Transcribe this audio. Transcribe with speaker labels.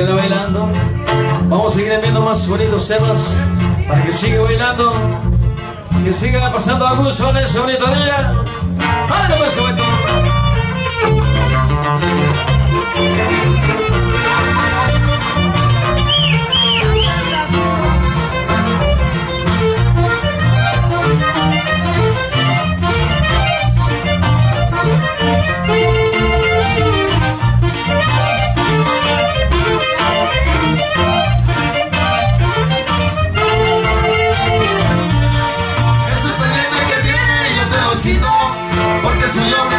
Speaker 1: bailando. Vamos a seguir viendo más bonitos temas para que siga bailando. Que siga pasando a gusto en ese bonito día. ¡Vale, pues, comento!
Speaker 2: です